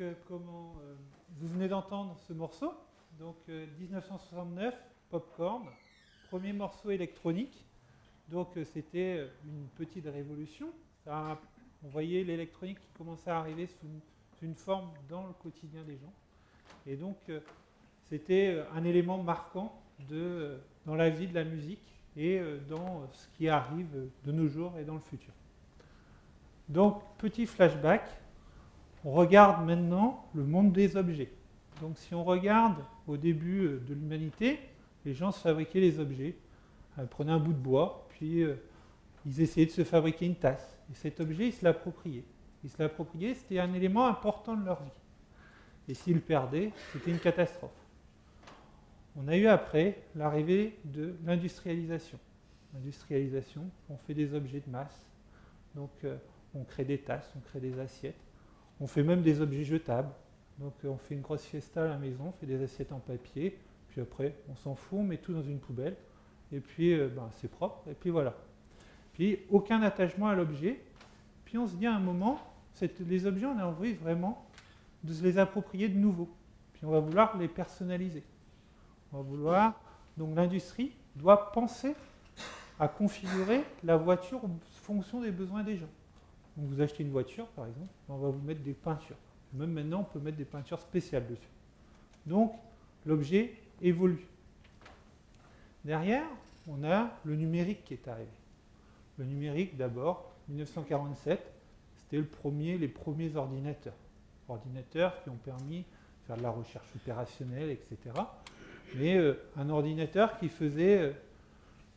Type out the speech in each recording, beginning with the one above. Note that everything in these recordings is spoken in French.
euh, comment euh, vous venez d'entendre ce morceau. Donc 1969, Popcorn, premier morceau électronique. Donc c'était une petite révolution. on voyait l'électronique qui commençait à arriver sous une, forme dans le quotidien des gens. Et donc c'était un élément marquant dans la vie de la musique et dans ce qui arrive de nos jours et dans le futur. Donc, petit flashback, on regarde maintenant le monde des objets. Donc si on regarde au début euh, de l'humanité, les gens se fabriquaient les objets. Ils prenaient un bout de bois, puis euh, ils essayaient de se fabriquer une tasse. Et cet objet, ils se l'appropriaient. Ils se l'appropriaient, c'était un élément important de leur vie. Et s'ils le perdaient, c'était une catastrophe. On a eu après l'arrivée de l'industrialisation. L'industrialisation, on fait des objets de masse. Donc euh, on crée des tasses, on crée des assiettes. On fait même des objets jetables. Donc on fait une grosse fiesta à la maison, on fait des assiettes en papier, puis après on s'en fout, on met tout dans une poubelle, et puis euh, ben, c'est propre, et puis voilà. Puis aucun attachement à l'objet. Puis on se dit à un moment, les objets, on a envie vraiment de se les approprier de nouveau. Puis on va vouloir les personnaliser. On va vouloir, donc l'industrie doit penser à configurer la voiture en fonction des besoins des gens vous achetez une voiture, par exemple, on va vous mettre des peintures. Même maintenant, on peut mettre des peintures spéciales dessus. Donc, l'objet évolue. Derrière, on a le numérique qui est arrivé. Le numérique, d'abord, 1947, c'était le premier, les premiers ordinateurs. Ordinateurs qui ont permis de faire de la recherche opérationnelle, etc. Mais euh, un ordinateur qui faisait euh,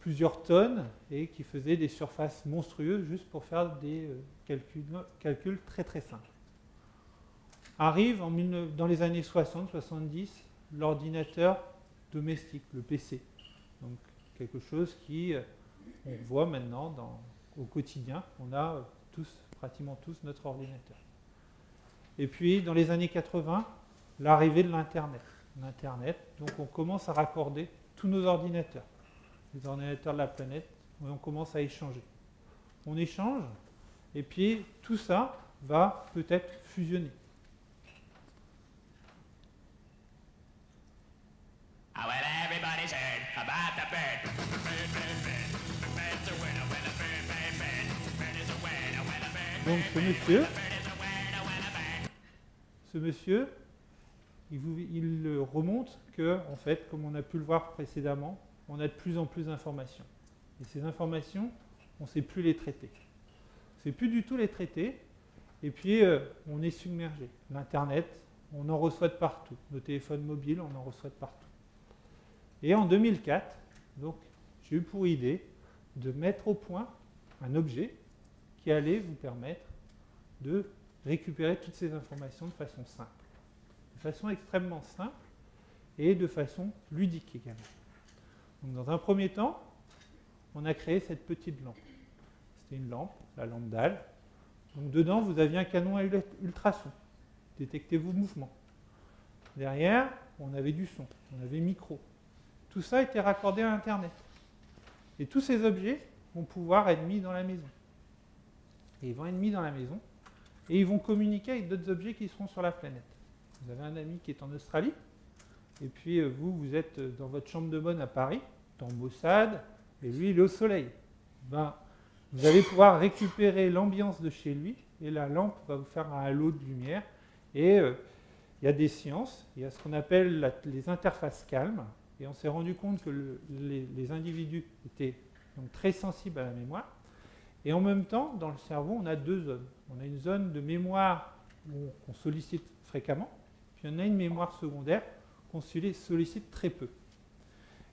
plusieurs tonnes et qui faisait des surfaces monstrueuses juste pour faire des euh, calculs, très très simples. Arrive dans les années 60-70 l'ordinateur domestique, le PC. Donc quelque chose qui, euh, on voit maintenant au quotidien, on a euh, tous, pratiquement tous notre ordinateur. Et puis dans les années 80, l'arrivée de. L'Internet, donc on commence à raccorder tous nos ordinateurs les ordinateurs de la planète, et on commence à échanger. On échange, et puis tout ça va peut-être fusionner. Donc ce monsieur, ce monsieur, il, vous, il remonte que, en fait, comme on a pu le voir précédemment, on a de plus en plus d'informations. Et ces informations, on ne sait plus les traiter. On ne sait plus du tout les traiter. Et puis, euh, on est submergé. L'Internet, on en reçoit de partout. Nos téléphones mobiles, on en reçoit de partout. Et en 2004, donc, j'ai eu pour idée de mettre au point un objet qui allait vous permettre de récupérer toutes ces informations de façon simple. De façon extrêmement simple et de façon ludique également dans un premier temps, on a créé cette petite lampe. C'était une lampe, la lampe dalle. Donc dedans, vous aviez un canon à ultrasons. Détectez vos mouvements. Derrière, on avait du son, on avait micro. Tout ça était raccordé à Internet. Et tous ces objets vont pouvoir être mis dans la maison. Et ils vont être mis dans la maison et ils vont communiquer avec d'autres objets qui seront sur la planète. Vous avez un ami qui est en Australie, et puis euh, vous, vous êtes dans votre chambre de bonne à Paris, dans Mossad, et lui, il est au soleil. Ben, vous allez pouvoir récupérer l'ambiance de chez lui, et la lampe va vous faire un halo de lumière. Et euh, il y a des sciences, il y a ce qu'on appelle les interfaces calmes, et on s'est rendu compte que les, individus étaient donc très sensibles à la mémoire. Et en même temps, dans le cerveau, on a deux zones. On a une zone de mémoire qu'on sollicite fréquemment, puis on a une mémoire secondaire qu'on sollicite très peu.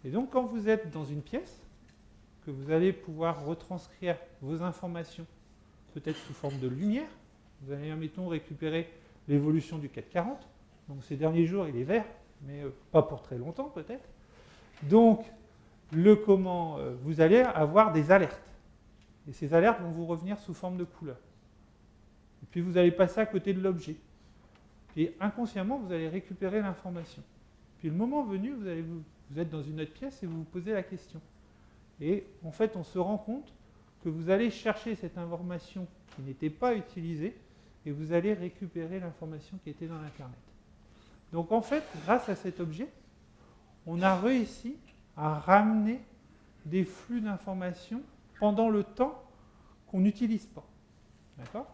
Et donc quand vous êtes dans une pièce, que vous allez pouvoir retranscrire vos informations, peut-être sous forme de lumière, vous allez, admettons, récupérer l'évolution du 440. Donc ces derniers jours, il est vert, mais euh, pas pour très longtemps peut-être. Donc, le comment, euh, vous allez avoir des alertes. Et ces alertes vont vous revenir sous forme de couleur. Et puis vous allez passer à côté de l'objet. Et inconsciemment, vous allez récupérer l'information. Puis le moment venu, vous, êtes dans une autre pièce et vous vous posez la question. Et en fait, on se rend compte que vous allez chercher cette information qui n'était pas utilisée et vous allez récupérer l'information qui était dans l'Internet. Donc en fait, grâce à cet objet, on a réussi à ramener des flux d'informations pendant le temps qu'on n'utilise pas. D'accord?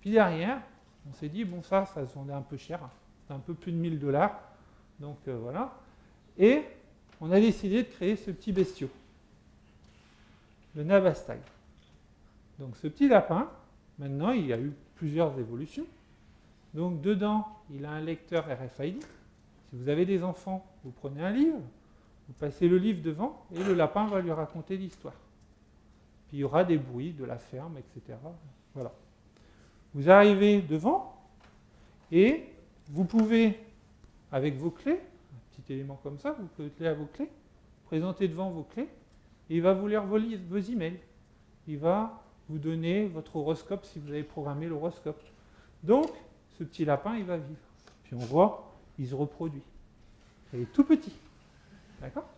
Puis derrière, on s'est dit, bon ça, ça se vendait un peu cher, c'est un peu plus de 1000 dollars, donc euh, voilà. Et on a décidé de créer ce petit bestiau, le Navastag. Donc ce petit lapin, maintenant il y a eu plusieurs évolutions. Donc dedans, il a un lecteur RFID. Si vous avez des enfants, vous prenez un livre, vous passez le livre devant et le lapin va lui raconter l'histoire. Puis il y aura des bruits de la ferme, etc. Voilà. Vous arrivez devant et vous pouvez, avec vos clés, un petit élément comme ça, vous pouvez à vos clés, présenter devant vos clés et il va vous lire vos, vos emails. Il va vous donner votre horoscope si vous avez programmé l'horoscope. Donc, ce petit lapin, il va vivre. Puis on voit, il se reproduit. Il est tout petit. D'accord?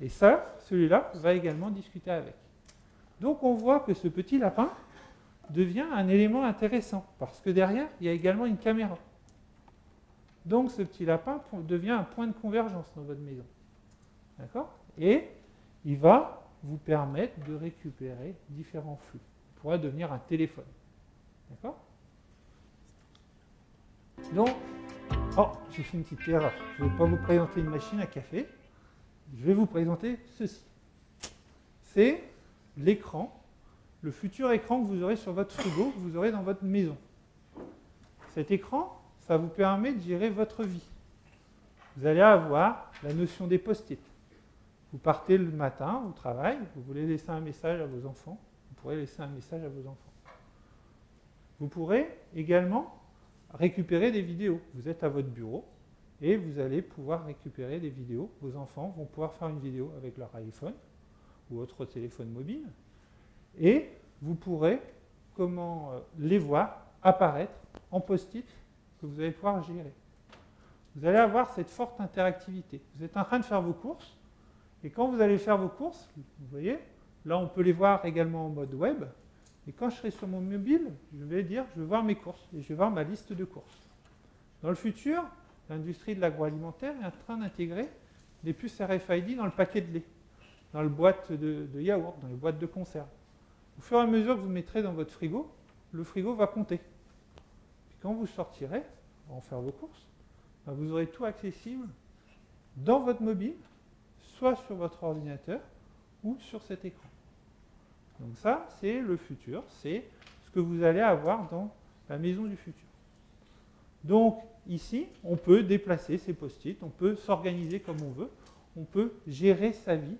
Et ça, celui-là, va également discuter avec. Donc on voit que ce petit lapin devient un élément intéressant, parce que derrière, il y a également une caméra. Donc ce petit lapin devient un point de convergence dans votre maison. D'accord? Et il va vous permettre de récupérer différents flux pourra devenir un téléphone. D'accord? Donc, oh, j'ai fait une petite erreur. Je ne vais pas vous présenter une machine à café. Je vais vous présenter ceci. C'est l'écran, le futur écran que vous aurez sur votre frigo, que vous aurez dans votre maison. Cet écran, ça vous permet de gérer votre vie. Vous allez avoir la notion des post-it. Vous partez le matin au travail, vous voulez laisser un message à vos enfants, pourrez laisser un message à vos enfants. Vous pourrez également récupérer des vidéos. Vous êtes à votre bureau et vous allez pouvoir récupérer des vidéos. Vos enfants vont pouvoir faire une vidéo avec leur iPhone ou autre téléphone mobile et vous pourrez comment euh, les voir apparaître en post-it que vous allez pouvoir gérer. Vous allez avoir cette forte interactivité. Vous êtes en train de faire vos courses et quand vous allez faire vos courses, vous voyez, Là, on peut les voir également en mode web. Et quand je serai sur mon mobile, je vais dire, je vais voir mes courses et je vais voir ma liste de courses. Dans le futur, l'industrie de l'agroalimentaire est en train d'intégrer des puces RFID dans le paquet de lait, dans le boîte de, yaourt, dans les boîtes de conserve. Au fur et à mesure que vous mettrez dans votre frigo, le frigo va compter. Quand vous sortirez, en faire vos courses, ben, vous aurez tout accessible dans votre mobile, soit sur votre ordinateur, ou sur cet écran. Donc ça, c'est le futur, c'est ce que vous allez avoir dans la maison du futur. Donc ici, on peut déplacer ces post-it, on peut s'organiser comme on veut, on peut gérer sa vie.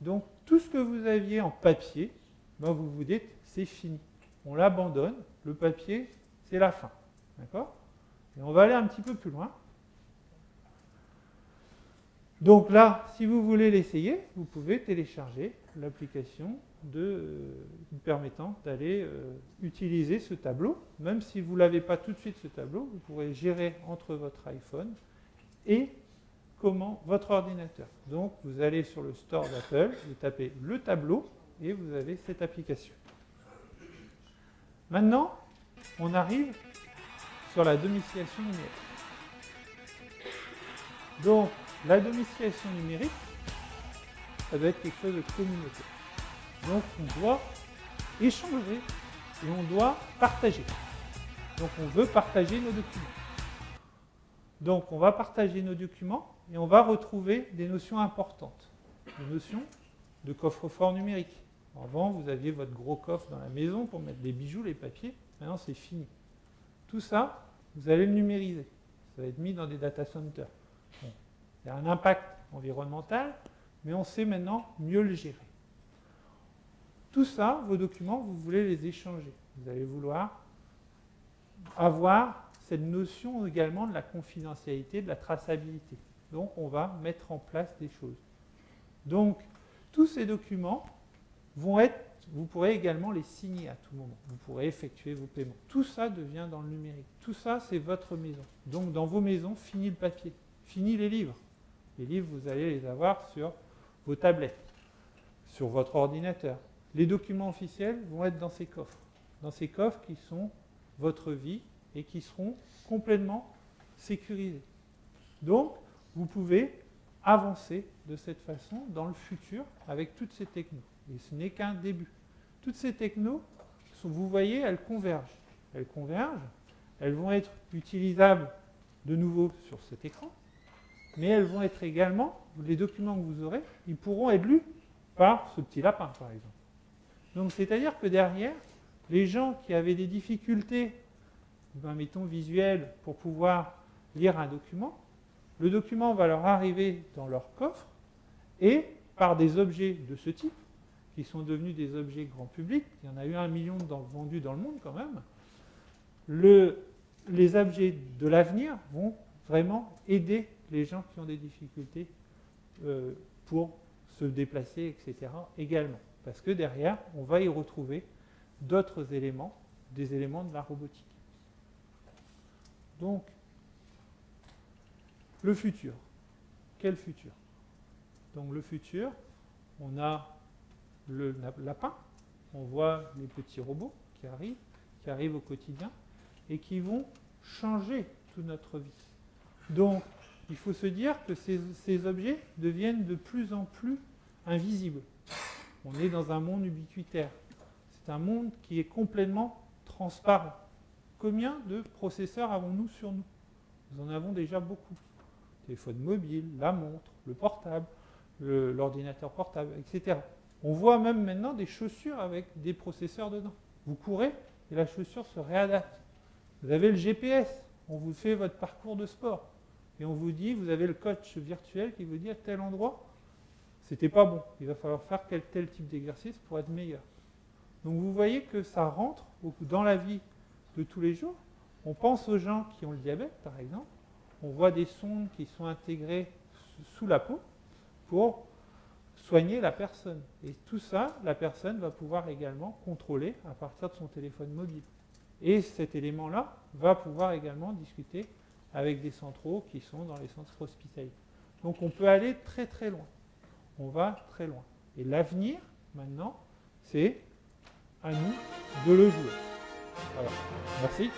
Donc tout ce que vous aviez en papier, ben, vous vous dites, c'est fini. On l'abandonne, le papier, c'est la fin. D'accord Et on va aller un petit peu plus loin. Donc là, si vous voulez l'essayer, vous pouvez télécharger l'application euh, permettant d'aller euh, utiliser ce tableau. Même si vous ne l'avez pas tout de suite ce tableau, vous pourrez gérer entre votre iPhone et comment votre ordinateur. Donc vous allez sur le store d'Apple, vous tapez le tableau et vous avez cette application. Maintenant, on arrive sur la domiciliation numérique. Donc, la domiciliation numérique, ça doit être quelque chose de communautaire. Donc on doit échanger et on doit partager. Donc on veut partager nos documents. Donc on va partager nos documents et on va retrouver des notions importantes. Des notions de coffre-fort numérique. Avant, vous aviez votre gros coffre dans la maison pour mettre les bijoux, les papiers. Maintenant, c'est fini. Tout ça, vous allez le numériser. Ça va être mis dans des data centers. Il y a un impact environnemental, mais on sait maintenant mieux le gérer. Tout ça, vos documents, vous voulez les échanger. Vous allez vouloir avoir cette notion également de la confidentialité, de la traçabilité. Donc, on va mettre en place des choses. Donc, tous ces documents vont être, vous pourrez également les signer à tout moment. Vous pourrez effectuer vos paiements. Tout ça devient dans le numérique. Tout ça, c'est votre maison. Donc, dans vos maisons, fini le papier, fini les livres. Les livres, vous allez les avoir sur vos tablettes, sur votre ordinateur. Les documents officiels vont être dans ces coffres. Dans ces coffres qui sont votre vie et qui seront complètement sécurisés. Donc, vous pouvez avancer de cette façon dans le futur avec toutes ces technos. Et ce n'est qu'un début. Toutes ces technos, vous voyez, elles convergent. Elles convergent, elles vont être utilisables de nouveau sur cet écran, mais elles vont être également, les documents que vous aurez, ils pourront être lus par ce petit lapin, par exemple. Donc, c'est-à-dire que derrière, les gens qui avaient des difficultés, ben, mettons visuelles, pour pouvoir lire un document, le document va leur arriver dans leur coffre et par des objets de ce type, qui sont devenus des objets grand public, il y en a eu un million vendus dans le monde quand même, les objets de l'avenir vont vraiment aider les gens qui ont des difficultés euh, pour se déplacer, etc. également. Parce que derrière, on va y retrouver d'autres éléments, des éléments de la robotique. Donc, le futur. Quel futur? Donc le futur, on a le lapin, on voit les petits robots qui arrivent, qui arrivent au quotidien et qui vont changer toute notre vie. Donc, il faut se dire que ces, objets deviennent de plus en plus invisibles. On est dans un monde ubiquitaire. C'est un monde qui est complètement transparent. Combien de processeurs avons-nous sur nous? Nous en avons déjà beaucoup téléphone mobile, la montre, le portable, l'ordinateur portable, etc. On voit même maintenant des chaussures avec des processeurs dedans. Vous courez et la chaussure se réadapte. Vous avez le GPS, on vous fait votre parcours de sport. Et on vous dit, vous avez le coach virtuel qui vous dit à tel endroit, c'était pas bon. Il va falloir faire tel, tel type d'exercice pour être meilleur. Donc vous voyez que ça rentre dans la vie de tous les jours. On pense aux gens qui ont le diabète, par exemple on voit des sondes qui sont intégrées sous la peau pour soigner la personne. Et tout ça, la personne va pouvoir également contrôler à partir de son téléphone mobile. Et cet élément-là va pouvoir également discuter avec des centraux qui sont dans les centres hospitaliers. Donc on peut aller très très loin. On va très loin. Et l'avenir, maintenant, c'est à nous de le jouer. Merci.